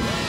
Yeah.